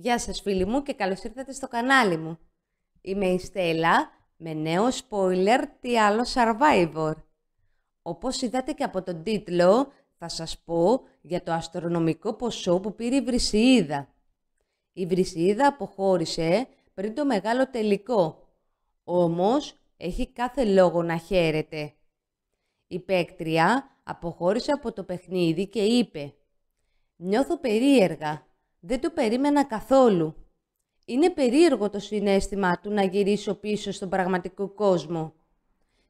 Γεια σας φίλοι μου και καλώς ήρθατε στο κανάλι μου. Είμαι η Στέλλα με νέο spoiler τι άλλο Survivor. Όπως είδατε και από τον τίτλο θα σας πω για το αστρονομικό ποσό που πήρε η Βρυσιίδα. Η Βρυσιίδα αποχώρησε πριν το μεγάλο τελικό, όμως έχει κάθε λόγο να χαίρεται. Η παίκτρια αποχώρησε από το παιχνίδι και είπε «Νιώθω περίεργα δεν το περίμενα καθόλου. Είναι περίεργο το συνέστημα του να γυρίσω πίσω στον πραγματικό κόσμο.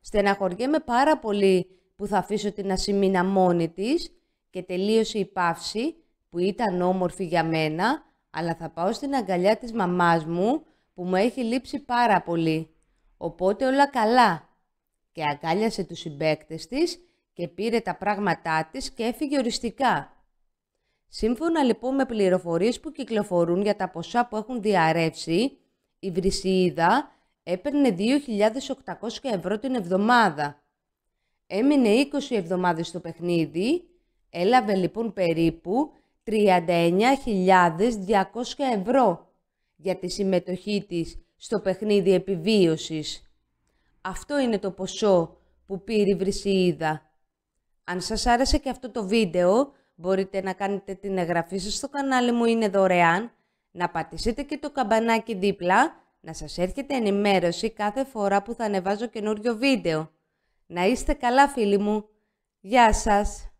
Στεναχωριέμαι πάρα πολύ που θα αφήσω την Ασημίνα μόνη της και τελείωσε η παύση που ήταν όμορφη για μένα, αλλά θα πάω στην αγκαλιά της μαμάς μου που μου έχει λείψει πάρα πολύ. Οπότε όλα καλά. Και αγκάλιασε τους συμπέκτες της και πήρε τα πράγματά της και έφυγε οριστικά. Σύμφωνα λοιπόν με πληροφορίες που κυκλοφορούν για τα ποσά που έχουν διαρρεύσει, η Βρυσίδα έπαιρνε 2.800 ευρώ την εβδομάδα. Έμεινε 20 εβδομάδες στο παιχνίδι, έλαβε λοιπόν περίπου 39.200 ευρώ για τη συμμετοχή της στο παιχνίδι επιβίωσης. Αυτό είναι το ποσό που πήρε η Βρυσίδα. Αν σας άρεσε και αυτό το βίντεο, μπορείτε να κάνετε την εγγραφή σας στο κανάλι μου, είναι δωρεάν, να πατήσετε και το καμπανάκι δίπλα, να σας έρχεται ενημέρωση κάθε φορά που θα ανεβάζω καινούριο βίντεο. Να είστε καλά φίλοι μου. Γεια σας!